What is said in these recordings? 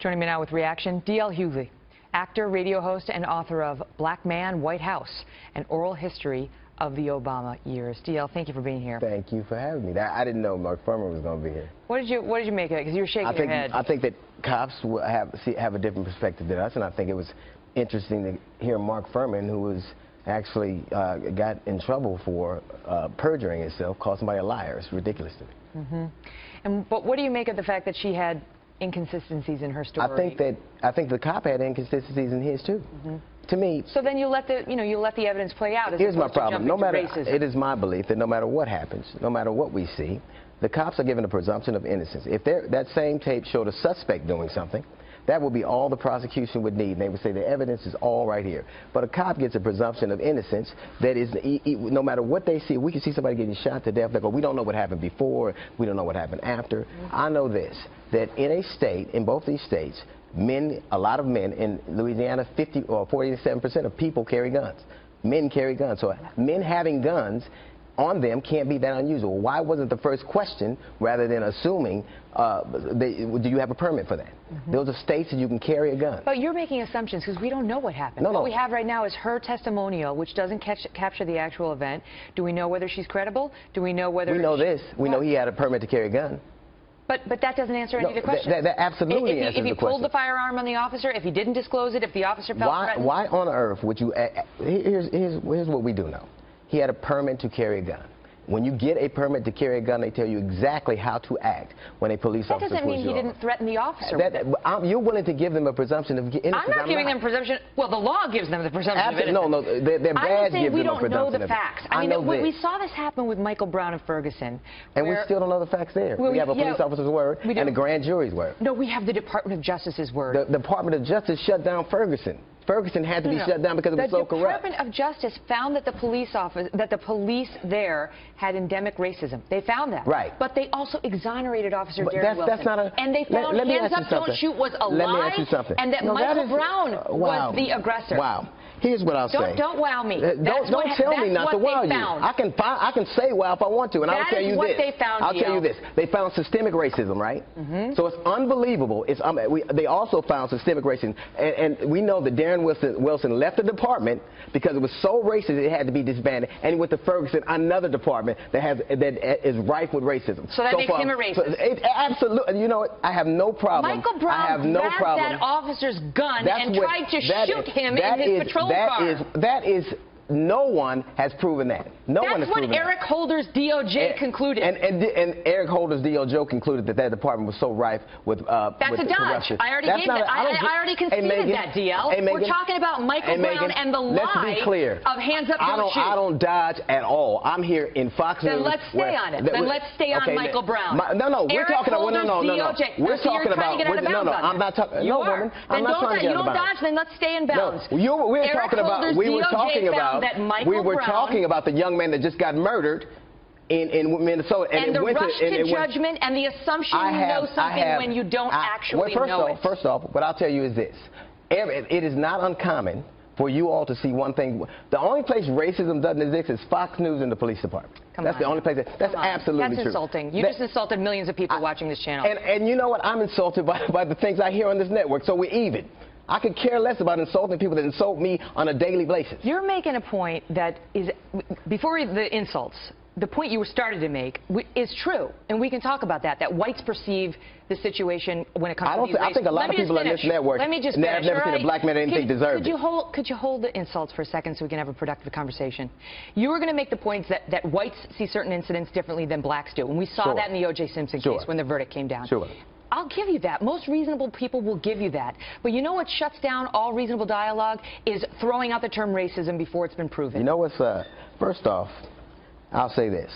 Joining me now with reaction, D.L. Hughley, actor, radio host, and author of Black Man, White House, an oral history of the Obama years. D.L., thank you for being here. Thank you for having me. I didn't know Mark Fuhrman was going to be here. What did you What did you make of it? Because you were shaking I think, your head. I think that cops have see, have a different perspective than us, and I think it was interesting to hear Mark Fuhrman, who was actually uh, got in trouble for uh, perjuring himself, called somebody a liar. It's ridiculous to me. Mm-hmm. And but what do you make of the fact that she had inconsistencies in her story? I think that I think the cop had inconsistencies in his too. Mm -hmm. To me. So then you let the you know you let the evidence play out. Here's my problem. No matter racism. it is my belief that no matter what happens, no matter what we see, the cops are given a presumption of innocence. If that same tape showed a suspect doing something, that would be all the prosecution would need. They would say the evidence is all right here. But a cop gets a presumption of innocence that is, no matter what they see, we can see somebody getting shot to death. Go, we don't know what happened before. We don't know what happened after. I know this, that in a state, in both these states, men, a lot of men in Louisiana, 50 or 47 percent of people carry guns. Men carry guns. So men having guns on them can't be that unusual. Why wasn't the first question, rather than assuming, uh, they, do you have a permit for that? Mm -hmm. Those are states that you can carry a gun. But you're making assumptions because we don't know what happened. No, what no. we have right now is her testimonial, which doesn't catch, capture the actual event. Do we know whether she's credible? Do we know whether... We know this. We know he had a permit to carry a gun. But, but that doesn't answer any no, of the questions. That, that absolutely if, if answers he, if he the pulled question. the firearm on the officer, if he didn't disclose it, if the officer felt why, threatened. Why on earth would you... Uh, here's, here's, here's what we do know. He had a permit to carry a gun. When you get a permit to carry a gun, they tell you exactly how to act when a police officer. that doesn't mean he didn't threaten the officer. That, you're willing to give them a presumption of innocence. I'm not I'm giving not. them presumption. Well, the law gives them the presumption Absolutely, of innocence. No, no, their, their badge gives we them a presumption don't know the facts. I, I mean, know we, we saw this happen with Michael Brown and Ferguson. And we still don't know the facts there. Well, we have a police yeah, officer's word and a grand jury's word. No, we have the Department of Justice's word. The, the Department of Justice shut down Ferguson. Ferguson had to no, be no. shut down because it was the so corrupt. The Department of Justice found that the police office, that the police there had endemic racism. They found that. Right. But they also exonerated Officer but Darren that's, Wilson. That's not a, and they found let, let hands up, don't shoot was a let lie. Me ask you something. And that no, Michael that is, Brown uh, wow. was the aggressor. Wow. Here's what I'll don't, say. Don't wow me. Uh, don't don't tell me not to wow you. I can find, I can say wow if I want to, and that I'll tell you what this. They found, I'll tell you this. They found systemic racism, right? Mm -hmm. So it's unbelievable. It's um, we, they also found systemic racism, and, and we know that Darren Wilson, Wilson left the department because it was so racist it had to be disbanded, and with the Ferguson, another department that has that is rife with racism. So that so makes far, him a racist. So it, absolutely. You know? I have no problem. Michael Brown I have no grabbed problem. that officer's gun That's and what, tried to shoot is, him in his is, patrol that car. Is, that is no one has proven that. No That's one has proven that. That's what Eric. Holder's DOJ and, concluded. And, and, and, Eric Holder's DOJ concluded that that department was so rife with uh, That's with a dodge. corruption. I already That's gave that. A, I, I, I, already conceded hey, Megyn, that, DL. Hey, Megyn, We're talking about Michael hey, Brown Megyn, and the let's lie be clear. of hands up, I don't, shoot. I don't dodge at all. I'm here in Fox then News. let's stay where, on it. Then let's stay on okay, Michael Brown. My, no, no, we're Eric talking about no, no, no, no. We're so talking about no, no, I'm not talking. You no, woman, then I'm not don't, trying to you don't dodge. Then let's stay in bounds. We're talking about. We were talking about. That Michael we were Brown, talking about the young man that just got murdered in, in Minnesota. And, and the went rush to, to judgment and the assumption I you have, know something have, when you don't I, actually well, first know off, it. First off, what I'll tell you is this. It is not uncommon for you all to see one thing. The only place racism doesn't exist is Fox News and the police department. Come that's on. the only place. That, that's absolutely that's true. That's insulting. You that, just insulted millions of people I, watching this channel. And, and you know what? I'm insulted by, by the things I hear on this network, so we're even. I could care less about insulting people that insult me on a daily basis. You're making a point that is, before the insults, the point you were started to make is true, and we can talk about that, that whites perceive the situation when it comes I don't to these I think a lot of people on this network Let me just have never seen right? a black man anything could, deserved could you hold Could you hold the insults for a second so we can have a productive conversation? You were going to make the points that, that whites see certain incidents differently than blacks do, and we saw sure. that in the O.J. Simpson sure. case when the verdict came down. Sure. I'll give you that. Most reasonable people will give you that. But you know what shuts down all reasonable dialogue is throwing out the term racism before it's been proven. You know what's, uh, first off, I'll say this.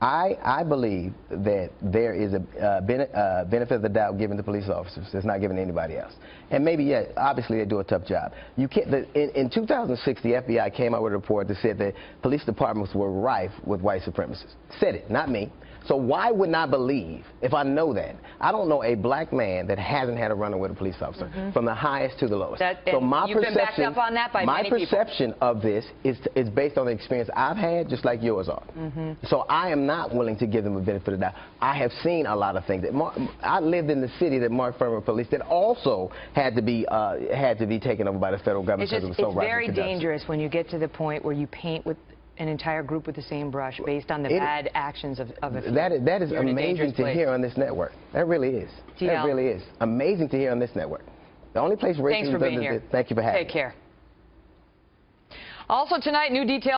I, I believe that there is a uh, uh, benefit of the doubt given to police officers It's not given to anybody else. And maybe, yeah, obviously they do a tough job. You can't, the, in, in 2006, the FBI came out with a report that said that police departments were rife with white supremacists. Said it, not me. So why wouldn't I believe if I know that? I don't know a black man that hasn't had a run-in with a police officer from the highest to the lowest. That- so my you've been backed perception, up on that by my many people. perception of this is is based on the experience I've had, just like yours are. Mm-hmm. So I am not willing to give them a benefit of the doubt. I have seen a lot of things. That Mark, I lived in the city that Mark Fuhrman policed that also had to be uh, had to be taken over by the federal government It's because just it was so it's very dangerous when you get to the point where you paint with an entire group with the same brush based on the It- bad actions of, of a few. That is, that is You're in a amazing to place. hear on this network. That really is. DL. That really is. Amazing to hear on this network. The only place racism Thanks for doesn't being here. exist- Thank you for having Take me. care. Also tonight, new details.